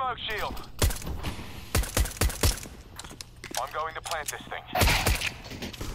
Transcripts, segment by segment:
smoke shield. I'm going to plant this thing.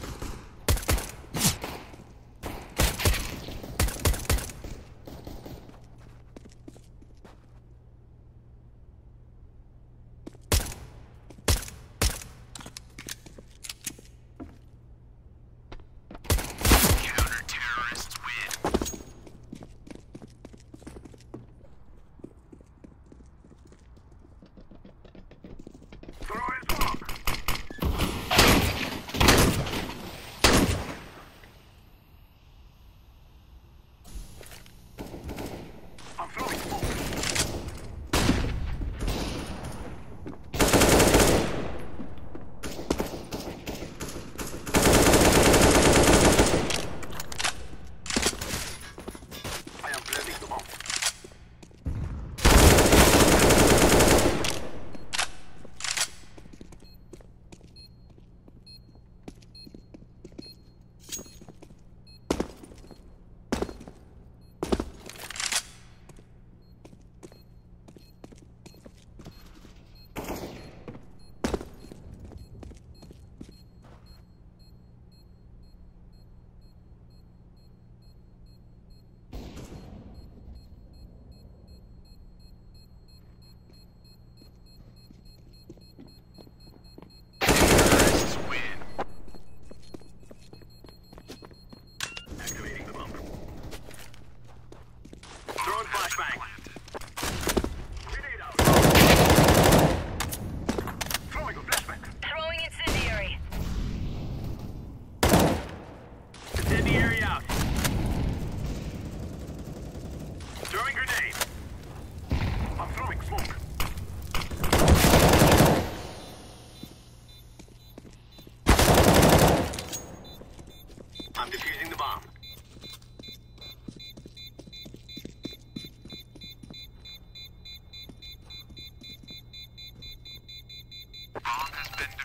Been